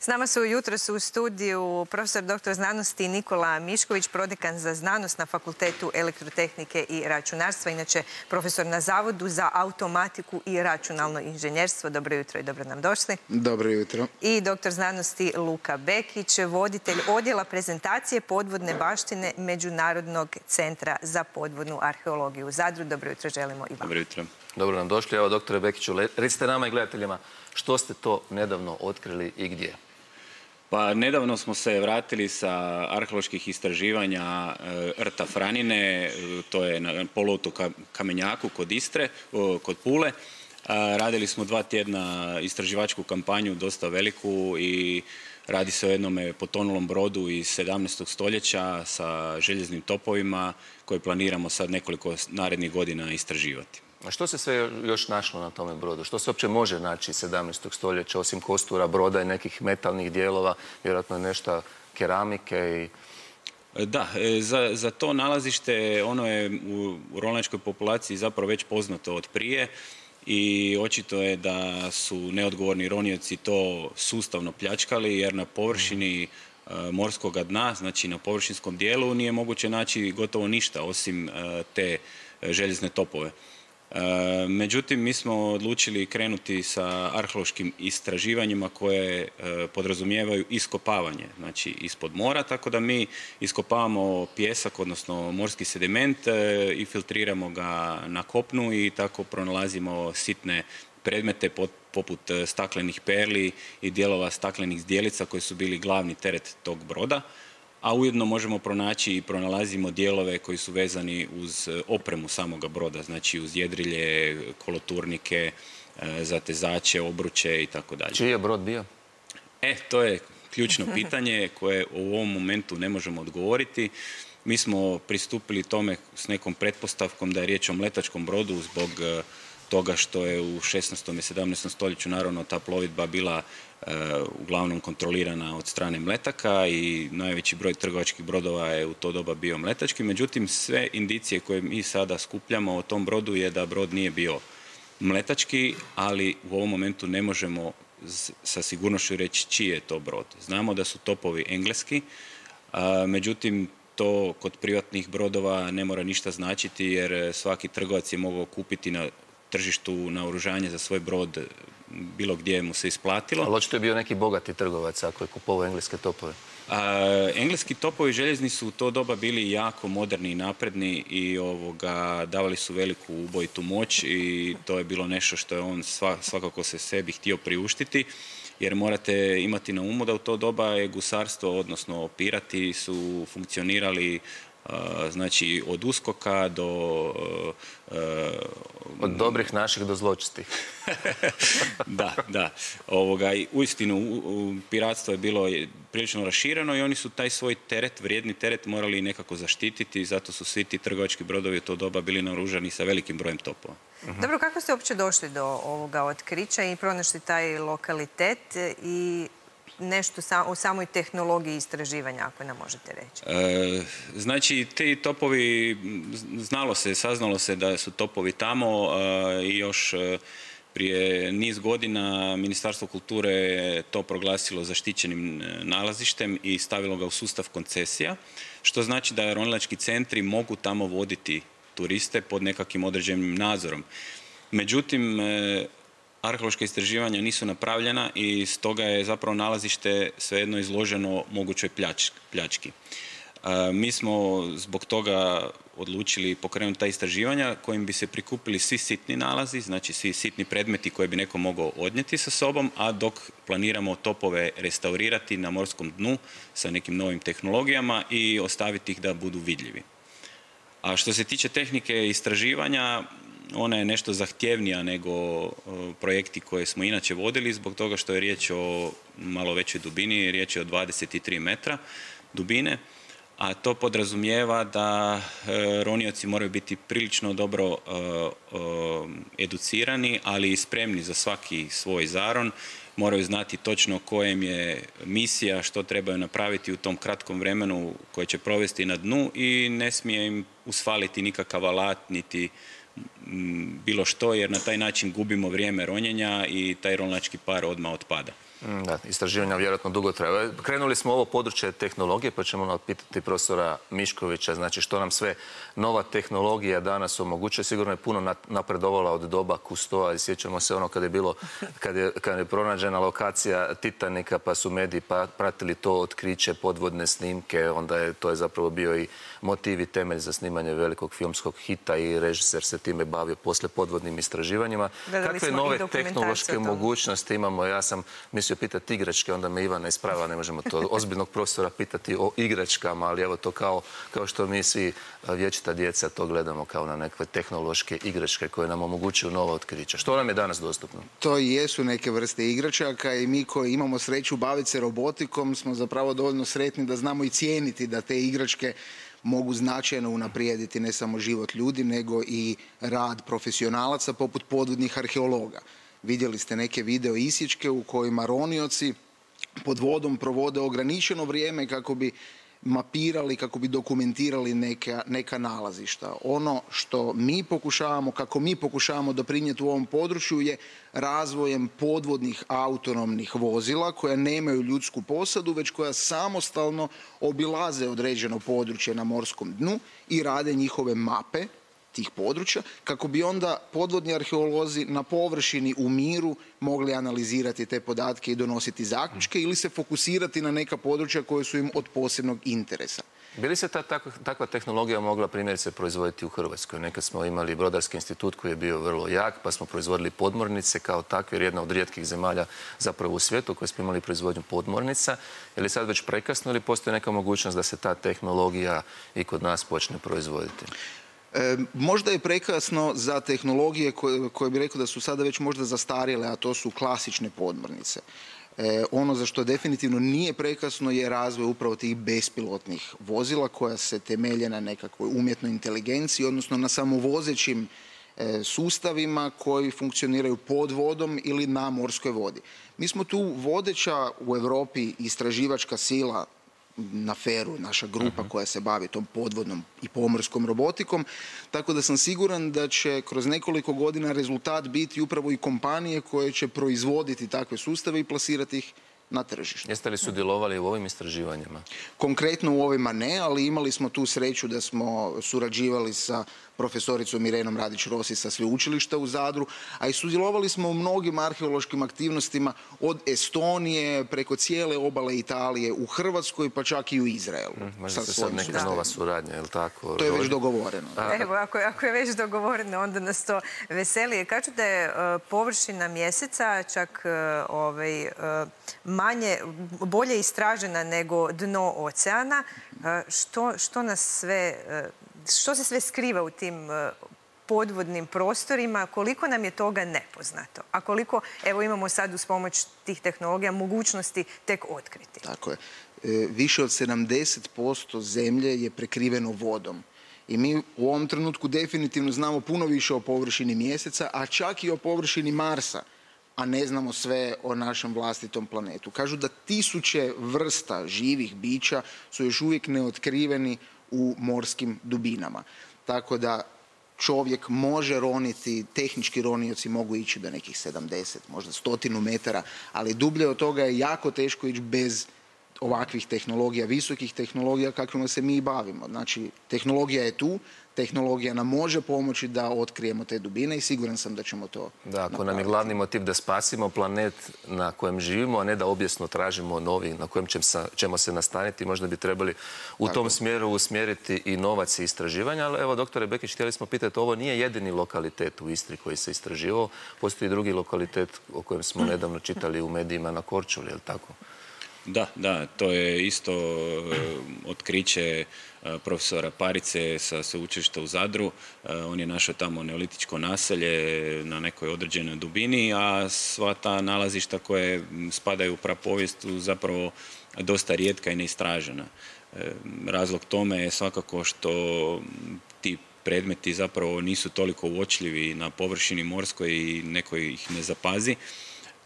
S nama su jutros u studiju profesor dr. znanosti Nikola Mišković, prodekan za znanost na Fakultetu elektrotehnike i računarstva, inače profesor na Zavodu za automatiku i računalno inženjerstvo. Dobro jutro i dobro nam došli. Dobro jutro. I dr. znanosti Luka Bekić, voditelj odjela prezentacije podvodne baštine Međunarodnog centra za podvodnu arheologiju u Zadru. Dobro jutro želimo i vam. Dobro jutro. Dobro nam došli. Evo, doktore Bekiću, recite nama i gledateljima što ste to nedavno otkrili i gdje? Pa nedavno smo se vratili sa arheoloških istraživanja e, Rta Franine, e, to je na poluotu Kamenjaku kod Istre, kod Pule. Radili smo dva tjedna istraživačku kampanju, dosta veliku i radi se o jednome potonulom brodu iz 17. stoljeća sa željeznim topovima koje planiramo sad nekoliko narednih godina istraživati. A što se sve još našlo na tome brodu? Što se uopće može naći 17. stoljeća, osim kostura, broda i nekih metalnih dijelova, vjerojatno je nešto keramike i... Da, e, za, za to nalazište ono je u, rolnačkoj populaciji zapravo već poznato od prije i očito je da su neodgovorni ronioci to sustavno pljačkali jer na površini e, morskog dna, znači na površinskom dijelu nije moguće naći gotovo ništa osim e, te željezne topove. E, međutim, mi smo odlučili krenuti sa arheološkim istraživanjima koje e, podrazumijevaju iskopavanje, znači ispod mora, tako da mi iskopavamo pjesak, odnosno morski sediment e, i filtriramo ga na kopnu i tako pronalazimo sitne predmete poput staklenih perli i dijelova staklenih zdjelica koji su bili glavni teret tog broda a ujedno možemo pronaći i pronalazimo dijelove koji su vezani uz e, opremu samoga broda, znači uz jedrilje, koloturnike, e, zatezače, obruče i tako dalje. Čiji je brod bio? E, to je ključno pitanje koje u ovom momentu ne možemo odgovoriti. Mi smo pristupili tome s nekom pretpostavkom da je riječ o mletačkom brodu zbog e, toga što je u 16. i 17. stoljeću naravno ta plovidba bila e, uglavnom kontrolirana od strane mletaka i najveći broj trgovačkih brodova je u to doba bio mletački. Međutim, sve indicije koje mi sada skupljamo o tom brodu je da brod nije bio mletački, ali u ovom momentu ne možemo sa sigurnošću reći čiji je to brod. Znamo da su topovi engleski, međutim to kod privatnih brodova ne mora ništa značiti jer svaki trgovac je mogao kupiti na tržištu naoružanje za svoj brod bilo gdje mu se isplatilo. Ali očito je bio neki bogati trgovac ako je kupovao engleske topove. engleski topovi željezni su u to doba bili jako moderni i napredni i ovoga, davali su veliku ubojitu moć i to je bilo nešto što je on svakako se sebi htio priuštiti jer morate imati na umu da u to doba je gusarstvo, odnosno pirati su funkcionirali znači od uskoka do... Od dobrih naših do zločistih. da, da. Ovoga, uistinu, piratstvo je bilo prilično rašireno i oni su taj svoj teret, vrijedni teret morali nekako zaštititi i zato su svi ti trgovački brodovi u to doba bili naoružani sa velikim brojem topova. Dobro, kako ste uopće došli do ovoga otkrića i pronašli taj lokalitet i nešto o samoj tehnologiji istraživanja, ako nam možete reći? E, znači, ti topovi, znalo se, saznalo se da su topovi tamo e, i još e, prije niz godina Ministarstvo kulture je to proglasilo zaštićenim nalazištem i stavilo ga u sustav koncesija, što znači da ronilački centri mogu tamo voditi turiste pod nekakvim određenim nadzorom. Međutim, arheološka istraživanja nisu napravljena i stoga je zapravo nalazište svejedno izloženo mogućoj pljački. Mi smo zbog toga odlučili pokrenuti ta istraživanja kojim bi se prikupili svi sitni nalazi, znači svi sitni predmeti koje bi neko mogao odnijeti sa sobom, a dok planiramo topove restaurirati na morskom dnu sa nekim novim tehnologijama i ostaviti ih da budu vidljivi. A što se tiče tehnike istraživanja, ona je nešto zahtjevnija nego projekti koje smo inače vodili zbog toga što je riječ o malo većoj dubini, riječ je o 23 metra dubine, a to podrazumijeva da e, ronioci moraju biti prilično dobro e, educirani, ali i spremni za svaki svoj zaron, moraju znati točno kojem je misija, što trebaju napraviti u tom kratkom vremenu koje će provesti na dnu i ne smije im usfaliti nikakav alat niti bilo što jer na taj način gubimo vrijeme ronjenja i taj rolnački par odmah otpada. Mm, da, istraživanja vjerojatno dugo treba. Krenuli smo ovo područje tehnologije, pa ćemo pitati profesora Miškovića, znači što nam sve nova tehnologija danas omogućuje. Sigurno je puno napredovala od doba Kustoa i sjećamo se ono kad je bilo, kad je, kad je pronađena lokacija Titanika pa su mediji pa, pratili to otkriće, podvodne snimke, onda je to je zapravo bio i motiv i temelj za snimanje velikog filmskog hita i režiser se time bavio posle podvodnim istraživanjima. Kakve nove tehnološke mogućnosti imamo? Ja sam mislio pitati igračke, onda me Ivana isprava, ne možemo to ozbiljnog profesora pitati o igračkama, ali evo to kao, kao što mi svi vječita djeca to gledamo kao na nekakve tehnološke igračke koje nam omogućuju nova otkrića. Što nam je danas dostupno? To i jesu neke vrste igračaka i mi koji imamo sreću baviti se robotikom smo zapravo dovoljno sretni da znamo i cijeniti da te igračke mogu značajno unaprijediti ne samo život ljudi, nego i rad profesionalaca poput podvodnih arheologa. Vidjeli ste neke video isječke u kojima ronioci pod vodom provode ograničeno vrijeme kako bi mapirali, kako bi dokumentirali neka, neka nalazišta. Ono što mi pokušavamo, kako mi pokušavamo doprinijeti u ovom području je razvojem podvodnih autonomnih vozila koja nemaju ljudsku posadu, već koja samostalno obilaze određeno područje na morskom dnu i rade njihove mape tih područja kako bi onda podvodni arheolozi na površini u miru mogli analizirati te podatke i donositi zaključke ili se fokusirati na neka područja koje su im od posebnog interesa. Bi li se ta, takva, tehnologija mogla primjerice proizvoditi u Hrvatskoj? Nekad smo imali Brodarski institut koji je bio vrlo jak, pa smo proizvodili podmornice kao takve, jer jedna od rijetkih zemalja zapravo u svijetu koji smo imali proizvodnju podmornica. Je li sad već prekasno ili postoji neka mogućnost da se ta tehnologija i kod nas počne proizvoditi? Možda je prekasno za tehnologije koje, bi rekao da su sada već možda zastarjele, a to su klasične podmornice. E, ono za što definitivno nije prekasno je razvoj upravo tih bespilotnih vozila koja se temelje na nekakvoj umjetnoj inteligenciji, odnosno na samovozećim e, sustavima koji funkcioniraju pod vodom ili na morskoj vodi. Mi smo tu vodeća u Europi istraživačka sila na feru, naša grupa mhm. koja se bavi tom podvodnom i pomorskom robotikom, tako da sam siguran da će kroz nekoliko godina rezultat biti upravo i kompanije koje će proizvoditi takve sustave i plasirati ih na tržištu. Jeste li sudjelovali u ovim istraživanjima? Konkretno u ovima ne, ali imali smo tu sreću da smo surađivali sa profesoricom Irenom Radić-Rosi sa sveučilišta u Zadru, a i sudjelovali smo u mnogim arheološkim aktivnostima od Estonije preko cijele obale Italije u Hrvatskoj pa čak i u Izraelu. Mm, možda se sad neka nova suradnja, je li tako? To je već dogovoreno. Evo, ako, ako, je već dogovoreno, onda nas to veseli. Kažu da je uh, površina mjeseca čak uh, ovaj, uh, manje, bolje istražena nego dno oceana. Što, što nas sve što se sve skriva u tim e, podvodnim prostorima, koliko nam je toga nepoznato, a koliko, evo imamo sad uz pomoć tih tehnologija mogućnosti tek otkriti. Tako je. E, više od 70% zemlje je prekriveno vodom. I mi u ovom trenutku definitivno znamo puno više o površini mjeseca, a čak i o površini Marsa, a ne znamo sve o našem vlastitom planetu. Kažu da tisuće vrsta živih bića su još uvijek neotkriveni u morskim dubinama. Tako da čovjek može roniti, tehnički ronioci mogu ići do nekih 70, možda stotinu metara, ali dublje od toga je jako teško ići bez ovakvih tehnologija, visokih tehnologija kakvima se mi bavimo. Znači, tehnologija je tu, tehnologija nam može pomoći da otkrijemo te dubine i siguran sam da ćemo to Da, ako nam je glavni motiv da spasimo planet na kojem živimo, a ne da objesno tražimo novi na kojem ćemo se nastaniti, možda bi trebali u tom smjeru usmjeriti i novac i istraživanja. Ali evo, doktore Bekić, htjeli smo pitati, ovo nije jedini lokalitet u Istri koji se istraživao. Postoji drugi lokalitet o kojem smo nedavno čitali u medijima na Korčuli, je li tako? Da, da, to je isto e, otkriće e, profesora Parice sa sveučilišta u Zadru. E, on je našao tamo neolitičko naselje na nekoj određenoj dubini, a sva ta nalazišta koje spadaju u prapovijestu zapravo dosta rijetka i neistražena. Razlog tome je svakako što ti predmeti zapravo nisu toliko uočljivi na površini morskoj i neko ih ne zapazi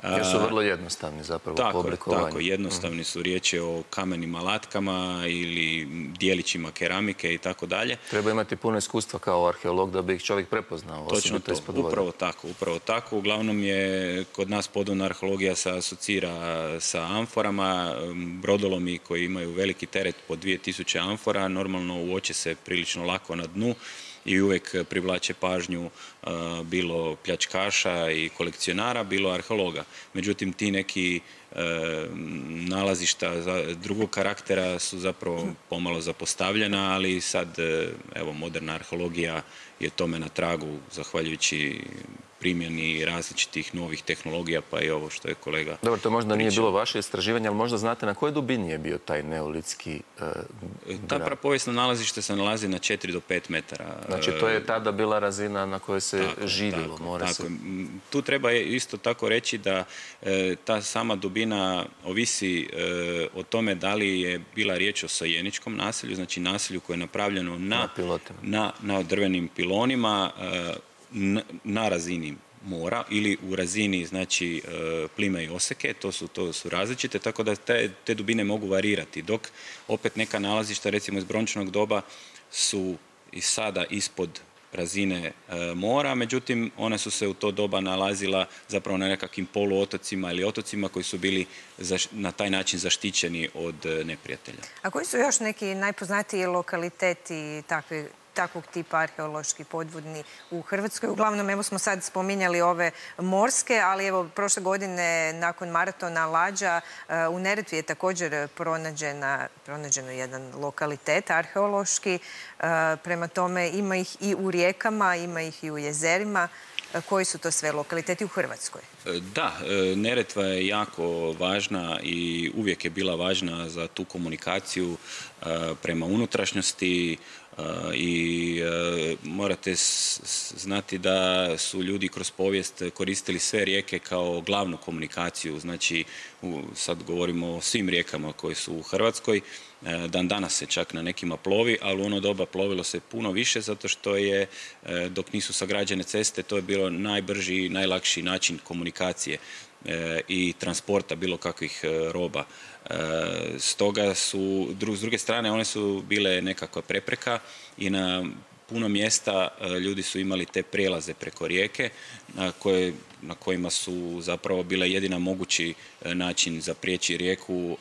Jer su vrlo jednostavni zapravo tako, po Tako, jednostavni su. Riječ je o kamenim alatkama ili dijelićima keramike i tako dalje. Treba imati puno iskustva kao arheolog da bi ih čovjek prepoznao. Točno to, upravo tako, upravo tako. Uglavnom je kod nas podvodna arheologija se asocira sa amforama, brodolomi koji imaju veliki teret po 2000 amfora, normalno uoče se prilično lako na dnu i uvijek privlače pažnju bilo pljačkaša i kolekcionara, bilo arheologa. Međutim, ti neki nalazišta drugog karaktera su zapravo pomalo zapostavljena, ali sad evo moderna arheologija je tome na tragu zahvaljujući primjeni različitih novih tehnologija, pa i ovo što je kolega Dobro, to možda nije bilo vaše istraživanje, ali možda znate na kojoj dubini je bio taj neolitski uh, Ta prapovijesno nalazište se nalazi na 4 do 5 metara. Znači, to je tada bila razina na kojoj se živjelo, mora se... Tu treba isto tako reći da e, ta sama dubina ovisi o tome da li je bila riječ o sajeničkom naselju, znači naselju koje je napravljeno na, na, na drvenim pilonima, na razini mora ili u razini znači e, plime i oseke, to su, to su različite, tako da te, te dubine mogu varirati, dok opet neka nalazišta recimo iz brončanog doba su i sada ispod razine e, mora, međutim one su se u to doba nalazila zapravo na nekakvim poluotocima ili otocima koji su bili na taj način zaštićeni od e, neprijatelja. A koji su još neki najpoznatiji lokaliteti takvi takvog tipa arheološki podvodni u Hrvatskoj. Uglavnom, evo smo sad spominjali ove morske, ali evo prošle godine nakon maratona Lađa e, u Neretvi je također pronađena, pronađeno jedan lokalitet arheološki. E, prema tome ima ih i u rijekama, ima ih i u jezerima. E, koji su to sve lokaliteti u Hrvatskoj? Da, Neretva je jako važna i uvijek je bila važna za tu komunikaciju prema unutrašnjosti, i e, morate znati da su ljudi kroz povijest koristili sve rijeke kao glavnu komunikaciju. Znači, sad govorimo o svim rijekama koje su u Hrvatskoj. E, dan danas se čak na nekima plovi, ali u ono doba plovilo se puno više zato što je, e, dok nisu sagrađene ceste, to je bilo najbrži i najlakši način komunikacije i transporta bilo kakvih roba. E, stoga su, s druge strane, one su bile nekakva prepreka i na puno mjesta e, ljudi su imali te prijelaze preko rijeke na, na kojima su zapravo bile jedina mogući e, način za prijeći rijeku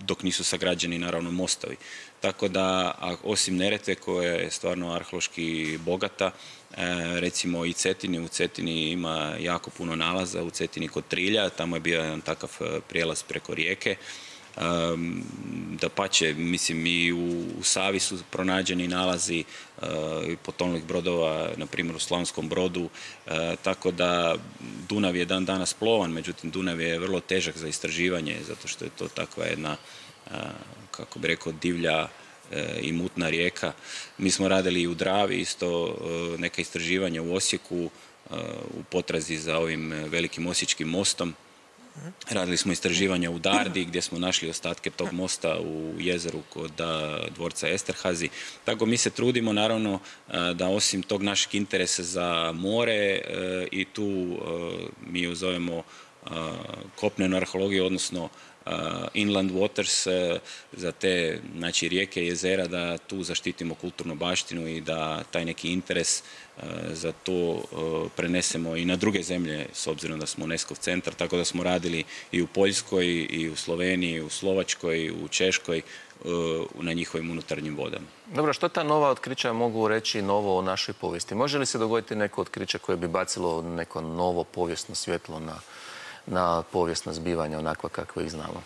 dok nisu sagrađeni naravno mostovi. Tako da, osim Neretve koja je stvarno arheološki bogata, E, recimo i Cetini, u Cetini ima jako puno nalaza, u Cetini kod Trilja, tamo je bio jedan takav e, prijelaz preko rijeke. da pače, mislim i u, Savi su pronađeni nalazi potonulih brodova, na primjer u Slavonskom brodu, tako da Dunav je dan danas plovan, međutim Dunav je vrlo težak za istraživanje, zato što je to takva jedna, kako bi rekao, divlja i mutna rijeka. Mi smo radili i u Dravi isto e, neka istraživanja u Osijeku e, u potrazi za ovim velikim osječkim mostom. Radili smo istraživanja u Dardi gdje smo našli ostatke tog mosta u jezeru kod dvorca Esterhazi. Tako mi se trudimo naravno e, da osim tog našeg interesa za more i tu mi ju zovemo kopnenu arheologiju, odnosno inland waters za te znači, rijeke i jezera da tu zaštitimo kulturnu baštinu i da taj neki interes za to prenesemo i na druge zemlje s obzirom da smo UNESCO centar, tako da smo radili i u Poljskoj, i u Sloveniji, i u Slovačkoj, i u Češkoj na njihovim unutarnjim vodama. Dobro, što ta nova otkrića mogu reći novo o našoj povijesti? Može li se dogoditi neko otkriće koje bi bacilo neko novo povijesno svjetlo na na povijesna zbivanja onakva kakva ih znamo?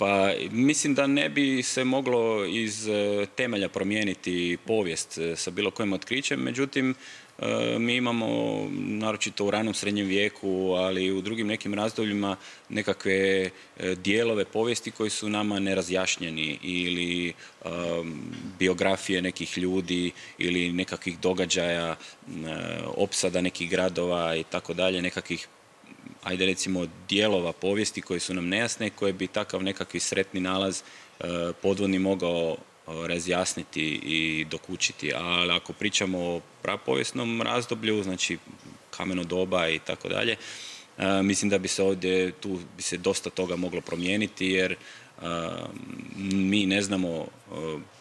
Pa mislim da ne bi se moglo iz e, temelja promijeniti povijest e, sa bilo kojim otkrićem, međutim e, mi imamo, naročito u ranom srednjem vijeku, ali i u drugim nekim razdobljima, nekakve dijelove povijesti koji su nama nerazjašnjeni ili biografije nekih ljudi ili nekakvih događaja, opsada nekih gradova i tako dalje, nekakvih ajde recimo dijelova povijesti koje su nam nejasne koje bi takav nekakvi sretni nalaz e, podvodni mogao e, razjasniti i dokučiti. Ali ako pričamo o prapovijesnom razdoblju, znači kameno doba i tako dalje, e, Mislim da bi se ovdje, tu bi se dosta toga moglo promijeniti jer mi ne znamo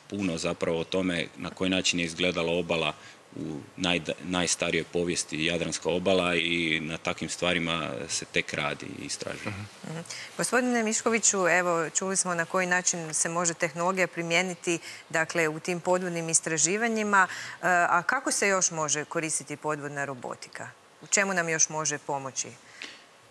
puno zapravo o tome na koji način je izgledala obala u naj, najstarijoj povijesti Jadranska obala i na takvim stvarima se tek radi i istražuje. uh Gospodine Miškoviću, evo čuli smo na koji način se može tehnologija primijeniti dakle, u tim podvodnim istraživanjima, e, a kako se još može koristiti podvodna robotika? U čemu nam još može pomoći?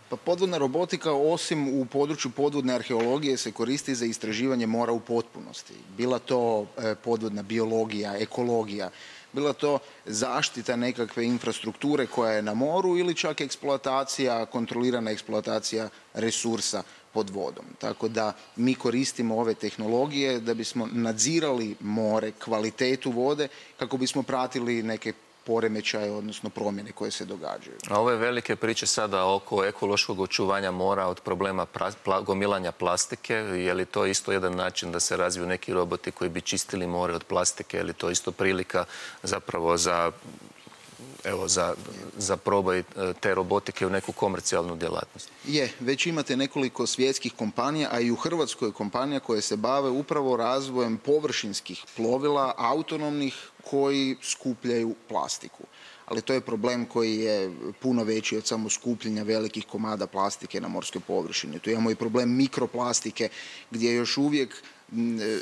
Pa podvodna robotika osim u području podvodne arheologije se koristi za istraživanje mora u potpunosti. Bila to e, podvodna biologija, ekologija, bila to zaštita nekakve infrastrukture koja je na moru ili čak eksploatacija, kontrolirana eksploatacija resursa pod vodom. Tako da mi koristimo ove tehnologije da bismo nadzirali more, kvalitetu vode, kako bismo pratili neke poremećaje, odnosno promjene koje se događaju. A ove velike priče sada oko ekološkog očuvanja mora od problema gomilanja plastike, je li to isto jedan način da se razviju neki roboti koji bi čistili more od plastike, je li to isto prilika zapravo za evo, za, za probaj e, te robotike u neku komercijalnu djelatnost? Je, već imate nekoliko svjetskih kompanija, a i u Hrvatskoj kompanija koje se bave upravo razvojem površinskih plovila, autonomnih, koji skupljaju plastiku. Ali to je problem koji je puno veći od samo skupljenja velikih komada plastike na morskoj površini. Tu imamo i problem mikroplastike gdje još uvijek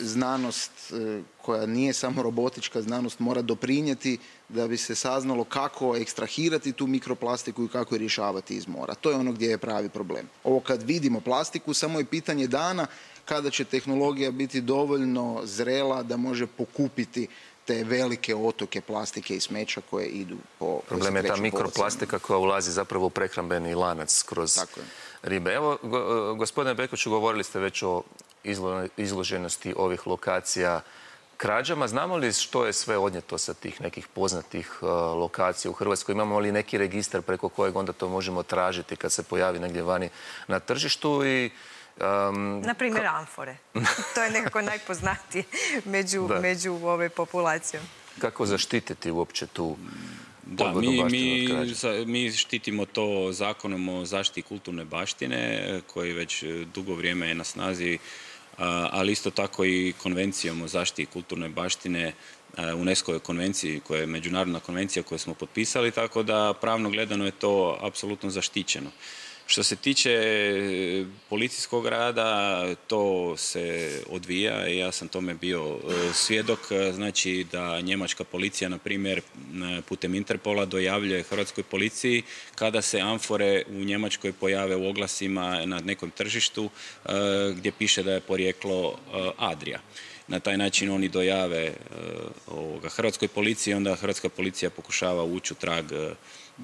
znanost e, koja nije samo robotička znanost mora doprinijeti da bi se saznalo kako ekstrahirati tu mikroplastiku i kako je rješavati iz mora. To je ono gdje je pravi problem. Ovo kad vidimo plastiku samo je pitanje dana kada će tehnologija biti dovoljno zrela da može pokupiti te velike otoke plastike i smeća koje idu po... Problem je ta mikroplastika koja ulazi zapravo u prehrambeni lanac kroz ribe. Evo, gospodine Bekoću, govorili ste već o izloženosti ovih lokacija krađama. Znamo li što je sve odnjeto sa tih nekih poznatih uh, lokacija u Hrvatskoj? Imamo li neki registar preko kojeg onda to možemo tražiti kad se pojavi negdje vani na tržištu i um, na primjer amfore. to je nekako najpoznatije među, među ove populacijom. Kako zaštititi uopće tu da, mi, mi, mi štitimo to zakonom o zaštiti kulturne baštine koji već dugo vrijeme je na snazi ali isto tako i konvencijom o zaštiti kulturne baštine UNESCO konvenciji koja je međunarodna konvencija koju smo potpisali, tako da pravno gledano je to apsolutno zaštićeno. Što se tiče e, policijskog rada, to se odvija i ja sam tome bio e, svjedok. Znači da njemačka policija, na primjer, putem Interpola dojavljuje hrvatskoj policiji kada se amfore u Njemačkoj pojave u oglasima na nekom tržištu e, gdje piše da je porijeklo Adria na taj način oni dojave ovoga, hrvatskoj policiji, onda hrvatska policija pokušava ući u trag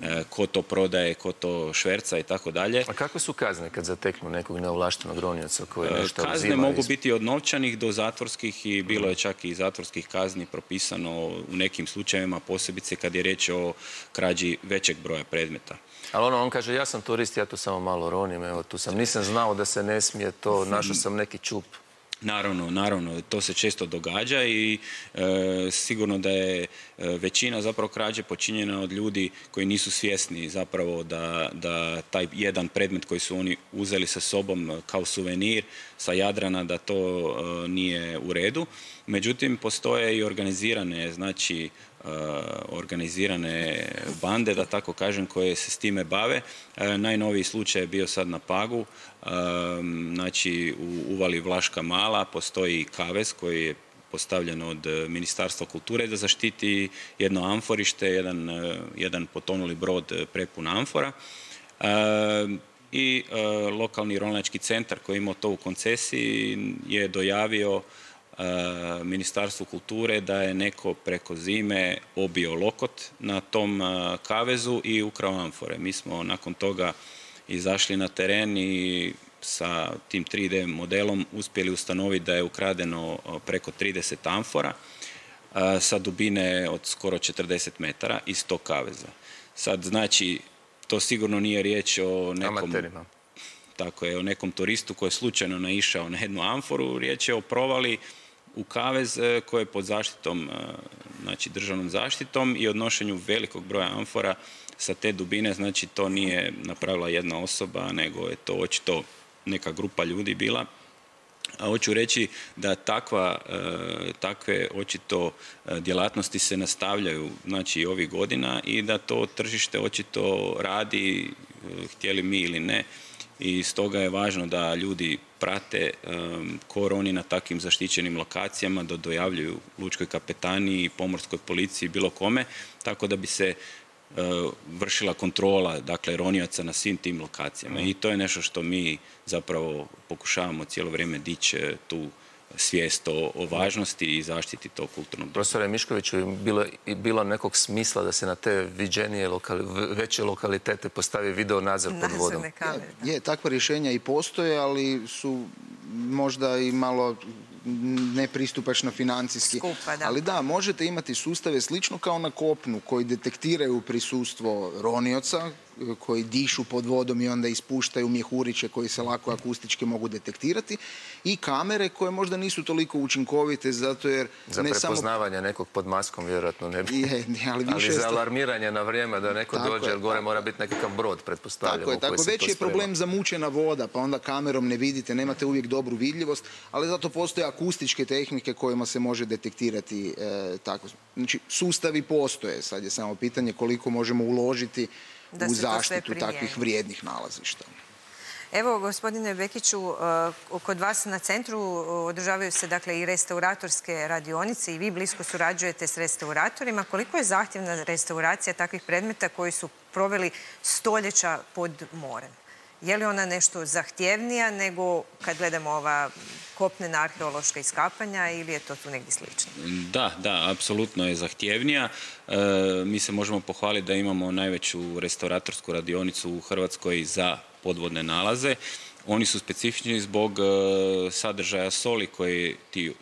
E, ko to prodaje, ko to šverca i tako dalje. A kakve su kazne kad zateknu nekog neovlaštenog ronioca koji e, nešto Kazne mogu biti od novčanih do zatvorskih i bilo je čak i zatvorskih kazni propisano u nekim slučajevima, posebice kad je riječ o krađi većeg broja predmeta. Ali ono, on kaže, ja sam turist, ja tu samo malo ronim, evo tu sam, nisam znao da se ne smije to, našao sam neki čup. Naravno, naravno, to se često događa i e, sigurno da je e, većina zapravo krađe počinjena od ljudi koji nisu svjesni zapravo da, da taj jedan predmet koji su oni uzeli sa sobom kao suvenir sa Jadrana da to e, nije u redu. Međutim, postoje i organizirane, znači organizirane bande, da tako kažem, koje se s time bave. Najnoviji slučaj je bio sad na Pagu, znači u uvali Vlaška Mala postoji kavez koji je postavljen od Ministarstva kulture da zaštiti jedno amforište, jedan, jedan potonuli brod prepun amfora. I lokalni rolnački centar koji imao to u koncesiji je dojavio Ministarstvu kulture da je neko preko zime obio lokot na tom kavezu i ukrao amfore. Mi smo nakon toga izašli na teren i sa tim 3D modelom uspjeli ustanoviti da je ukradeno preko 30 amfora sa dubine od skoro 40 metara iz tog kaveza. Sad znači, to sigurno nije riječ o nekom... Tako je, o nekom turistu koji je slučajno naišao na jednu amforu, riječ je o provali u kavez e, koji je pod zaštitom, e, znači državnom zaštitom i odnošenju velikog broja amfora sa te dubine, znači to nije napravila jedna osoba, nego je to očito neka grupa ljudi bila. A hoću reći da takva, e, takve očito djelatnosti se nastavljaju znači ovih godina i da to tržište očito radi, htjeli mi ili ne. I stoga je važno da ljudi prate koroni na takvim zaštićenim lokacijama, da dojavljuju lučkoj kapetaniji, pomorskoj policiji, bilo kome, tako da bi se E, vršila kontrola dakle ronioca na svim tim lokacijama. I to je nešto što mi zapravo pokušavamo cijelo vrijeme dići e, tu svijest o, važnosti i zaštiti tog kulturnog Profesore Miškoviću, bilo, bilo nekog smisla da se na te viđenije veće lokalitete postavi video nadzor pod vodom? Je, takva rješenja i postoje, ali su možda i malo nepristupačno financijski. Ali da, možete imati sustave slično kao na kopnu koji detektiraju prisustvo ronioca koji dišu pod vodom i onda ispuštaju mjehuriće koji se lako akustički mogu detektirati i kamere koje možda nisu toliko učinkovite zato jer za prepoznavanje nekog pod maskom vjerojatno ne bi ali, za alarmiranje na vrijeme da neko dođe jer gore mora biti nekakav brod pretpostavljamo tako je, tako veći je problem zamučena voda pa onda kamerom ne vidite nemate uvijek dobru vidljivost ali zato postoje akustičke tehnike kojima se može detektirati e, tako. Znači sustavi postoje sad je samo pitanje koliko možemo uložiti u zaštitu takvih vrijednih nalazišta. Evo, gospodine Bekiću, e, kod vas na centru održavaju se dakle i restauratorske radionice i vi blisko surađujete s restauratorima. Koliko je zahtjevna restauracija takvih predmeta koji su proveli stoljeća pod morem? Je li ona nešto zahtjevnija nego kad gledamo ova kopnena arheološka iskapanja ili je to tu negdje slično? Da, da, apsolutno je zahtjevnija. E, mi se možemo pohvaliti da imamo najveću restauratorsku radionicu u Hrvatskoj za podvodne nalaze. Oni su specifični zbog e, sadržaja soli koji ti e,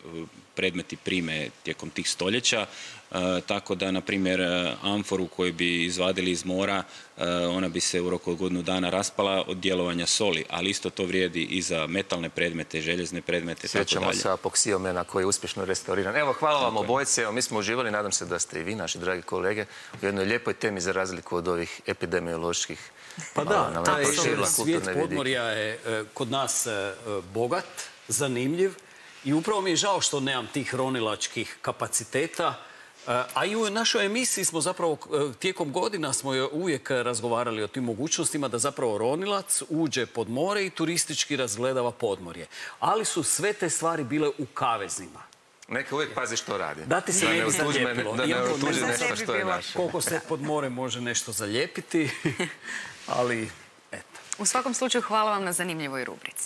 predmeti prime tijekom tih stoljeća. E, tako da, na primjer, e, amforu koju bi izvadili iz mora, e, ona bi se u roku od godinu dana raspala od djelovanja soli, ali isto to vrijedi i za metalne predmete, željezne predmete. Sjećamo se apoksijomena koji je uspješno restauriran. Evo, hvala vam obojci, evo, mi smo uživali, nadam se da ste i vi, naši dragi kolege, u jednoj lijepoj temi za razliku od ovih epidemioloških pa da, taj svijet podmorja je kod nas bogat, zanimljiv i upravo mi je žao što nemam tih ronilačkih kapaciteta a i u našoj emisiji smo zapravo e, tijekom godina smo uvijek razgovarali o tim mogućnostima da zapravo ronilac uđe pod more i turistički razgledava podmorje. Ali su sve te stvari bile u kaveznima. Neka uvijek pazi što radi. Da ti se ne bi zalijepilo. Da ne nešto što je naše. Koliko se pod more može nešto zalijepiti, ali eto. U svakom slučaju hvala vam na zanimljivoj rubrici.